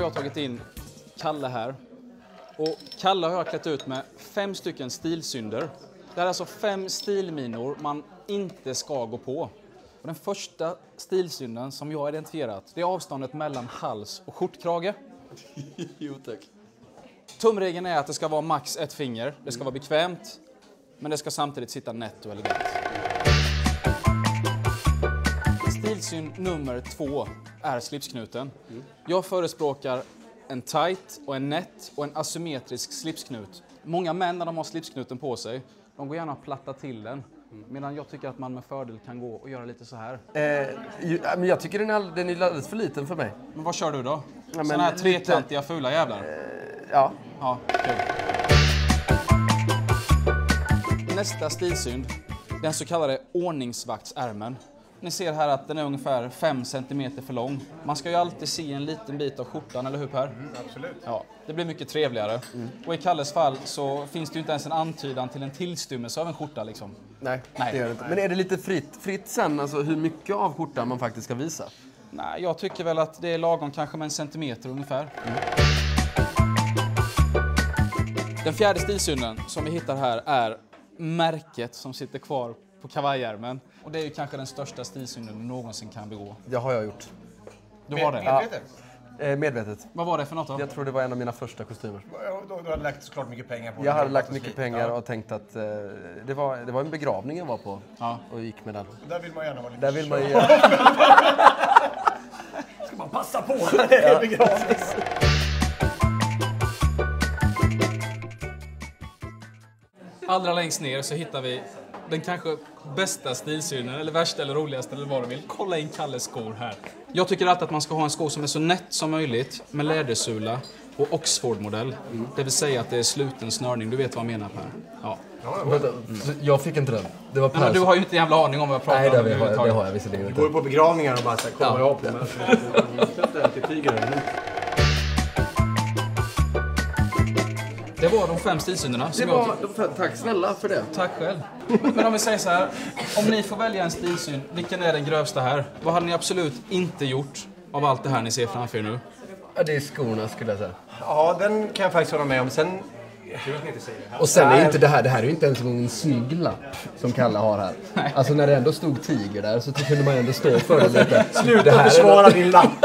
jag tagit in Kalle här. Och Kalle har jag klätt ut med fem stycken stilsynder. Det här är alltså fem stilminor man inte ska gå på. Och den första stilsynden som jag har identifierat, det är avståndet mellan hals och skjortkrage. Jo tack. Tumregeln är att det ska vara max ett finger, det ska vara bekvämt, men det ska samtidigt sitta nätt och elegant. Stilsynd nummer två är slipsknuten. Jag förespråkar en tight och en nätt och en asymmetrisk slipsknut. Många män när de har slipsknuten på sig, de går gärna och plattar till den. Medan jag tycker att man med fördel kan gå och göra lite så här. Eh, ja, men jag tycker den är, all- den är alldeles för liten för mig. Men vad kör du då? men Såna här lite- trekantiga fula jävlar? Ja. Ja, kul. Nästa stilsynd, den så kallade ordningsvaktsärmen. Ni ser här att den är ungefär 5 cm för lång. Man ska ju alltid se en liten bit av skjortan, eller hur Per? Absolut. Ja, det blir mycket trevligare. Och i Kalles fall så finns det ju inte ens en antydan till en tillstymmelse av en skjorta liksom. Nej, Nej. det gör det inte. Men är det lite fritt, fritt sen, alltså hur mycket av skjortan man faktiskt ska visa? Nej, jag tycker väl att det är lagom kanske med en centimeter ungefär. Den fjärde stilsynden som vi hittar här är märket som sitter kvar på kavajärmen. Och det är ju kanske den största stilsynden du någonsin kan begå. Det har jag gjort. Du har det? Medvetet? Eh, medvetet. Vad var det för något då? Jag tror det var en av mina första kostymer. Då, du har lagt såklart mycket pengar på Jag det. hade lagt mycket pengar och tänkt att eh, det, var, det var en begravning jag var på Ja. och gick med den. Där vill man gärna vara lite Där vill man ju... Ska man passa på när det är begravning? Allra längst ner så hittar vi den kanske bästa stilsynen, eller värsta eller roligaste eller vad du vill. Kolla in Kalles skor här. Jag tycker alltid att man ska ha en sko som är så nätt som möjligt med lädersula och Oxford-modell. Det vill säga att det är sluten snörning. Du vet vad jag menar Per? Ja. Vänta, jag fick inte den. Det var Men, men du har ju inte en jävla aning om vad jag pratar Nej, om det, har- det, har, det överhuvudtaget. har jag visserligen Går inte. på begravningar och bara så här, kommer Ja. jag på mig. Det var de fem stilsynderna Det som jag var, tack snälla för det. Tack själv. Men om vi säger så här, om ni får välja en stilsyn, vilken är den grövsta här? Vad hade ni absolut inte gjort av allt det här ni ser framför er nu? Ja, det är skorna skulle jag säga. Ja, den kan jag faktiskt hålla med om. Sen... Och sen är ju inte det här, det här är ju inte ens en snygg lapp som Kalle har här. Alltså när det ändå stod tiger där så kunde man ändå stå för det lite. Sluta försvara din lapp!